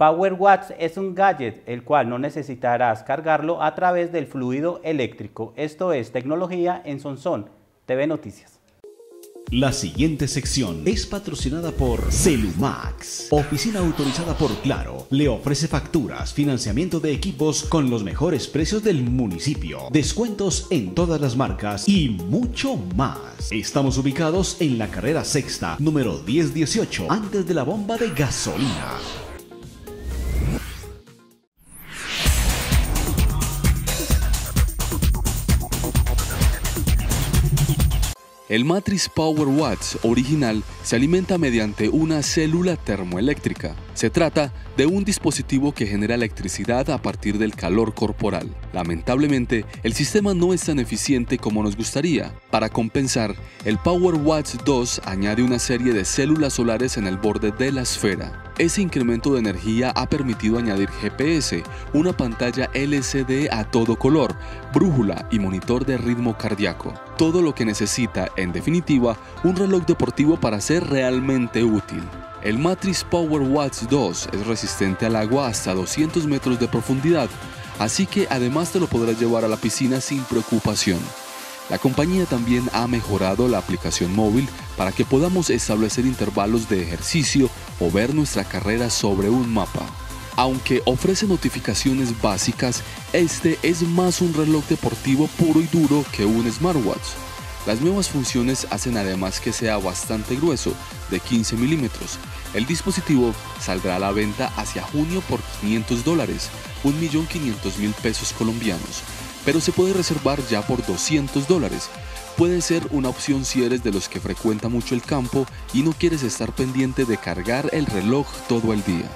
PowerWatch es un gadget el cual no necesitarás cargarlo a través del fluido eléctrico. Esto es tecnología en Sonson TV Noticias. La siguiente sección es patrocinada por Celumax, oficina autorizada por Claro. Le ofrece facturas, financiamiento de equipos con los mejores precios del municipio, descuentos en todas las marcas y mucho más. Estamos ubicados en la carrera sexta, número 1018, antes de la bomba de gasolina. El Matrix Power Watts original se alimenta mediante una célula termoeléctrica. Se trata de un dispositivo que genera electricidad a partir del calor corporal. Lamentablemente, el sistema no es tan eficiente como nos gustaría. Para compensar, el Power Watts 2 añade una serie de células solares en el borde de la esfera. Ese incremento de energía ha permitido añadir GPS, una pantalla LCD a todo color, brújula y monitor de ritmo cardíaco. Todo lo que necesita, en definitiva, un reloj deportivo para ser realmente útil. El Matrix Power Watts 2 es resistente al agua hasta 200 metros de profundidad, así que además te lo podrás llevar a la piscina sin preocupación. La compañía también ha mejorado la aplicación móvil para que podamos establecer intervalos de ejercicio o ver nuestra carrera sobre un mapa. Aunque ofrece notificaciones básicas, este es más un reloj deportivo puro y duro que un smartwatch. Las nuevas funciones hacen además que sea bastante grueso, de 15 milímetros. El dispositivo saldrá a la venta hacia junio por 500 dólares, 1.500.000 pesos colombianos, pero se puede reservar ya por 200 dólares. Puede ser una opción si eres de los que frecuenta mucho el campo y no quieres estar pendiente de cargar el reloj todo el día.